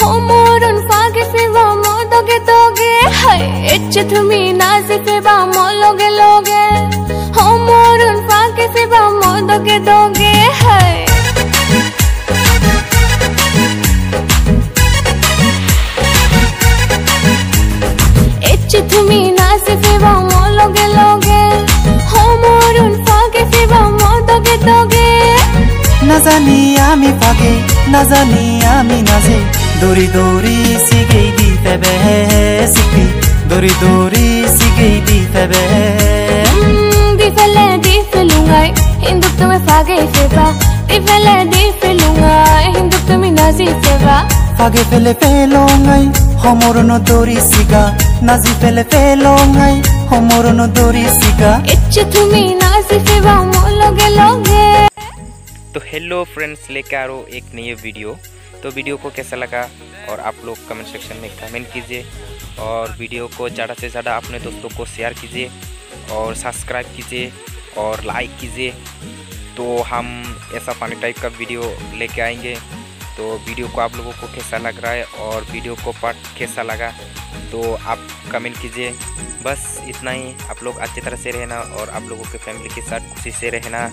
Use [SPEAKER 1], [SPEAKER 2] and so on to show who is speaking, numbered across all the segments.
[SPEAKER 1] Homorun fagifi va mo doge doge Hai Ecce nazifi Ecce nazifi va mo loge loge Homorun fagifi va mo doge doge
[SPEAKER 2] নাজানি আমি ফাঁকে নাজানি আমি নাজে দৌড়ি দৌড়ি সিগেই দি ফেবে সিকি দৌড়ি দৌড়ি সিগেই দি ফেবে
[SPEAKER 1] Di felle di felungai Hinduk tume fage feba Di felle di felungai Hinduk tumi nazi feba
[SPEAKER 2] ফাগে ফেলে Homorono dori siga nazi fele felo ngai. Homorono dori siga.
[SPEAKER 1] Ecce tumi nazi feva mologe loge
[SPEAKER 3] तो hello friends लेके आ रहा एक नई video तो video को कैसा लगा? और आप लोग कमेंट सेक्शन में कमेंट कीजिए। और वीडियो को ज़्यादा से ज़्यादा अपने दोस्तों को शेयर कीजिए। और सब्सक्राइब कीजिए। और लाइक कीजिए। तो हम ऐसा फनी टाइप का वीडियो लेके आएँगे। तो वीडियो को आप लोगों को कैसा लग रहा है और वीडियो को पार्ट कैसा लगा तो आप कमेंट कीजिए। बस इतना ही। आप लोग अच्छी तरह से रहना और आप लोगों के फैमिली के साथ खुशी से रहना।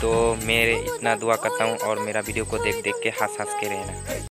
[SPEAKER 3] तो मैं इतना दुआ करता हूँ और मेरा वीडियो को देख देख के हंस हंस के रहना।